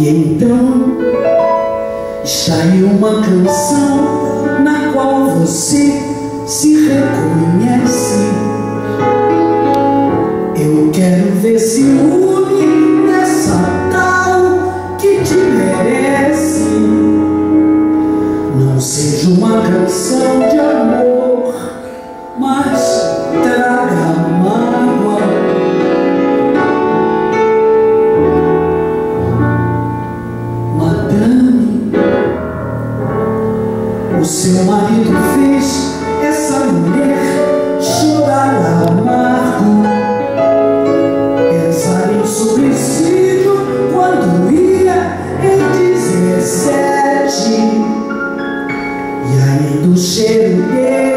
E então aí uma canção na qual você se reconhece. o seu marido fez, essa mulher chorar amargo. pensar em o suicídio quando ia em 17. E ainda o cheiro dele.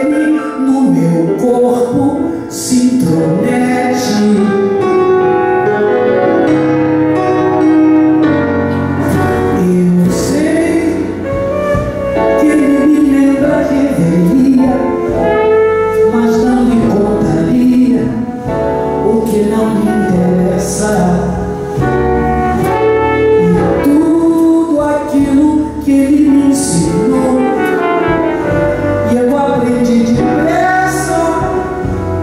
e eu aprendi depressa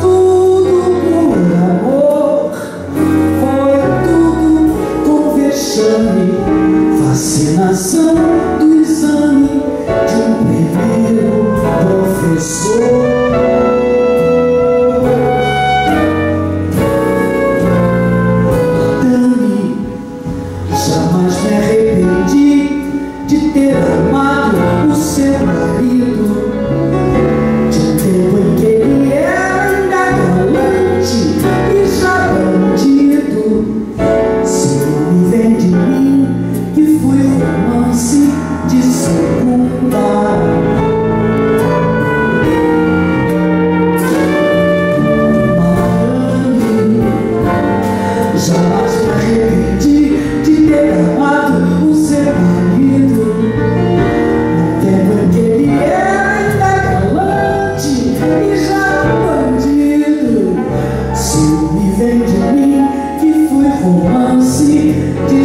tudo por amor. Foi tudo com vexame fascinação. romance de